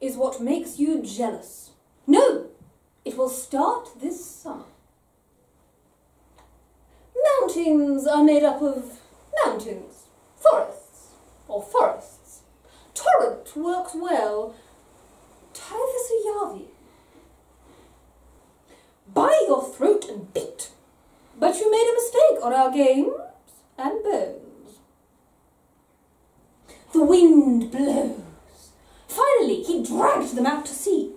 is what makes you jealous. No, it will start this summer. Mountains are made up of mountains, forests, or forests. Torrent works well. Typhus Yavi. By your throat and beat. But you made a mistake on our games and bones. The wind blows. Finally, he them out to sea.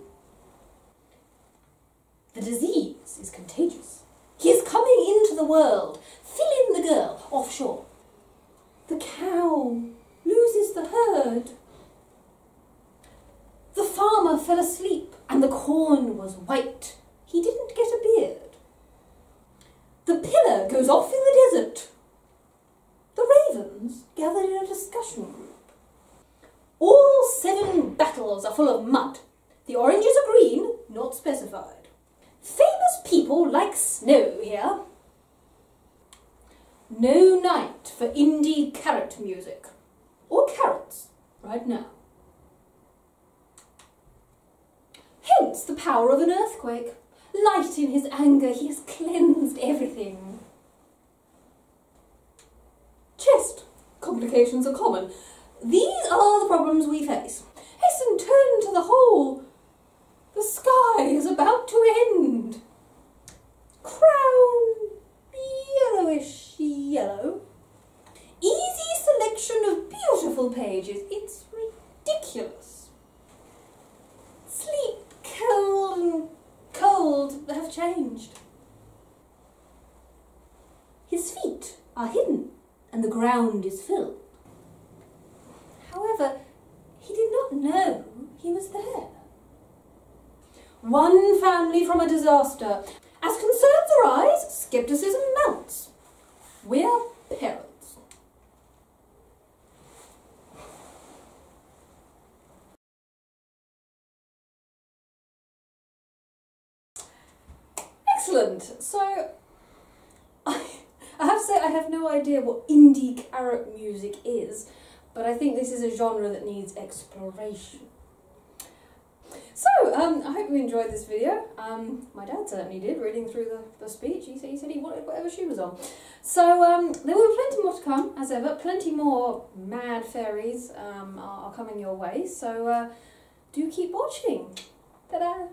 The disease is contagious. He is coming into the world. Fill in the girl offshore. The cow loses the herd. The farmer fell asleep and the corn was white. He didn't get a beard. The pillar goes off in the desert. The ravens gathered in a discussion seven battles are full of mud. The oranges are green, not specified. Famous people like snow here. No night for indie carrot music. Or carrots, right now. Hence the power of an earthquake. Light in his anger, he has cleansed everything. Chest. Complications are common. These are the problems we face. Hasten, turn to the hole. The sky is about to end. Crown, yellowish yellow. Easy selection of beautiful pages. It's ridiculous. Sleep, cold and cold have changed. His feet are hidden and the ground is filled. However, he did not know he was there. One family from a disaster. As concerns arise, skepticism mounts. We're parents. Excellent. So, I, I have to say, I have no idea what indie carrot music is but I think this is a genre that needs exploration. So, um, I hope you enjoyed this video. Um, my dad certainly did, reading through the, the speech. He said, he said he wanted whatever she was on. So, um, there will be plenty more to come, as ever. Plenty more mad fairies um, are, are coming your way. So, uh, do keep watching. Ta-da!